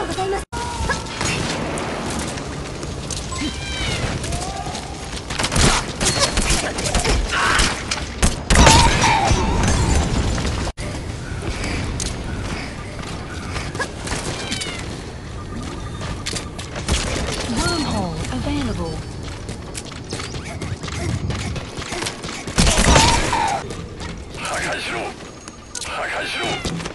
とうございます。破壊しろ破壊しろ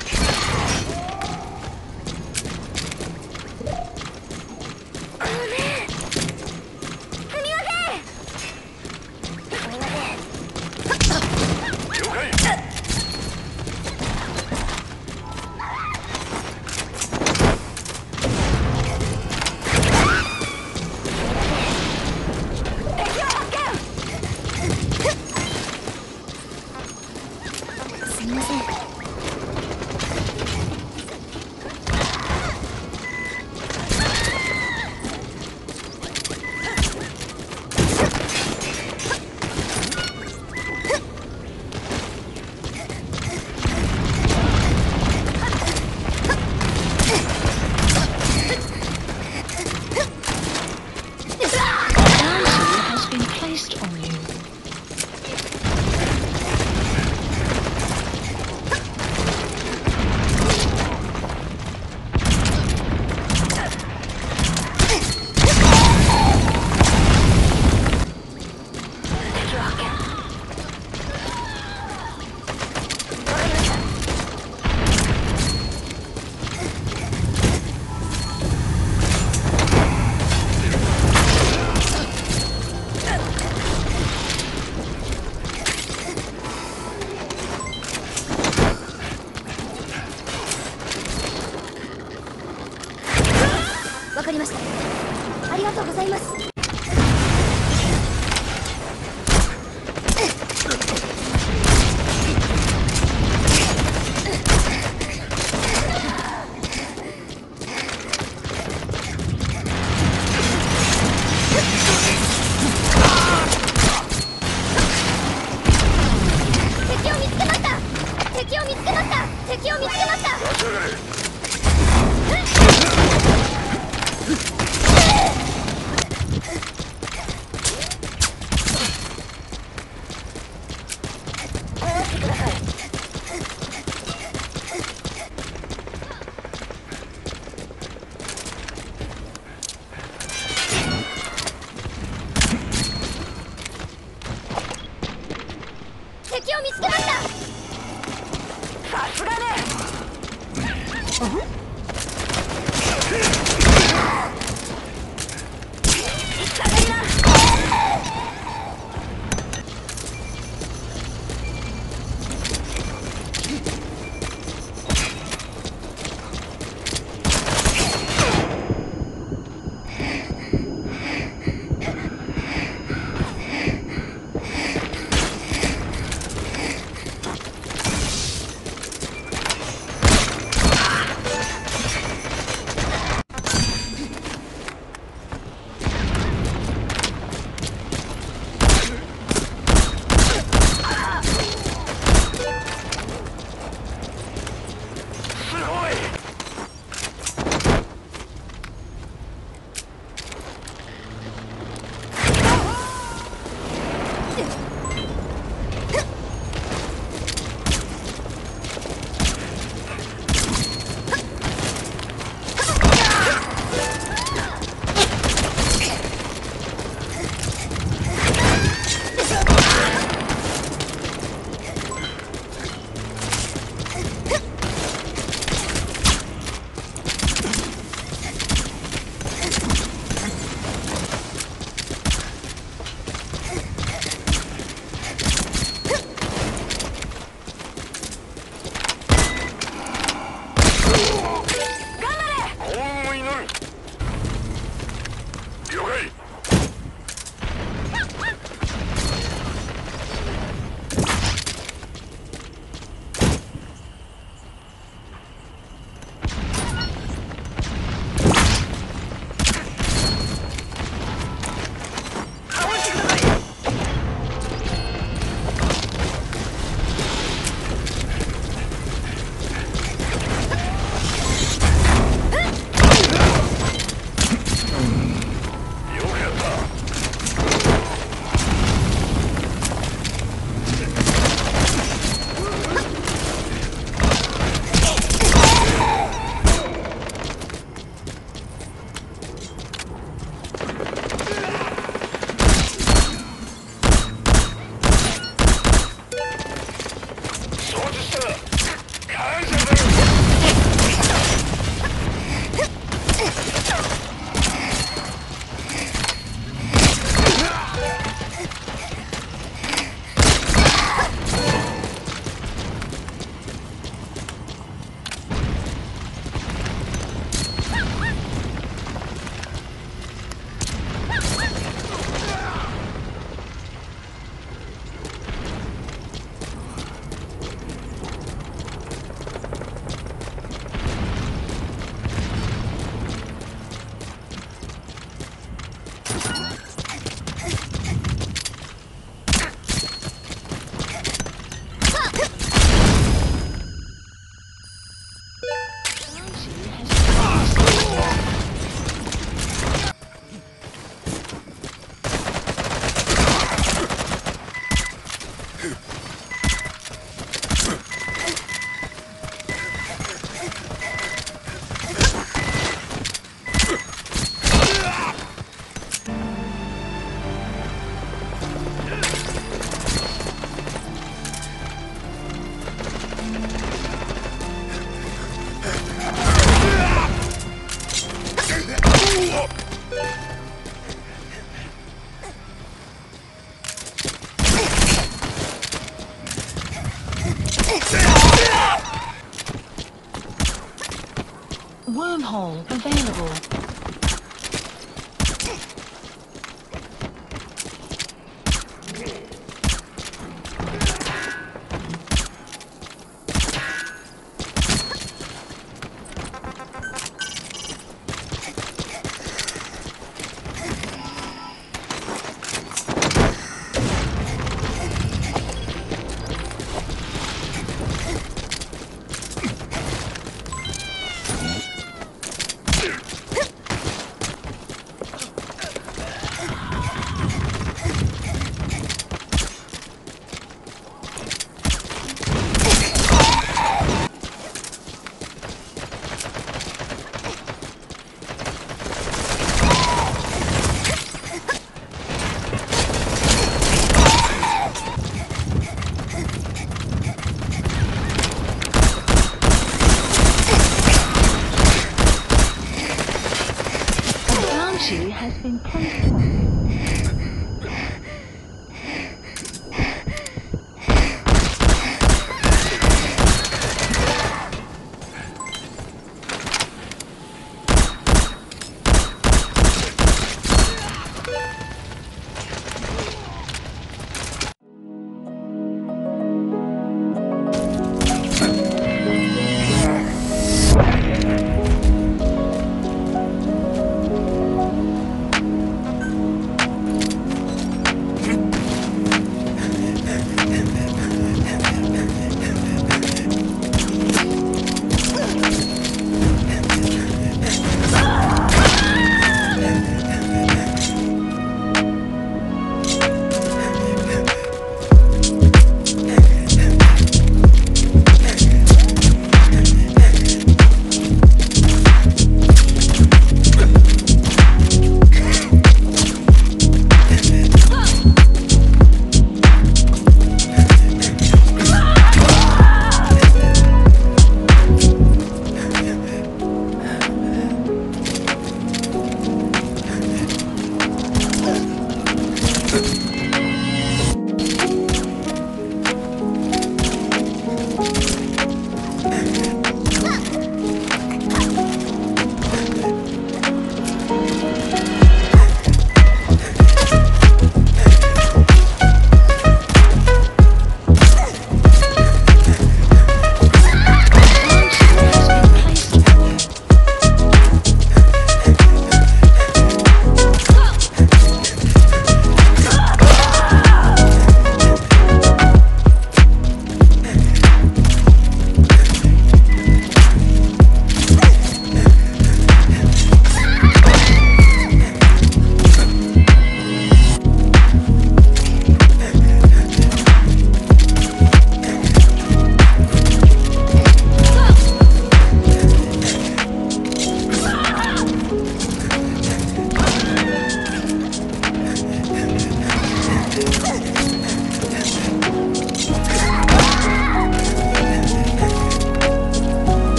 Uh -huh. hole, preventable.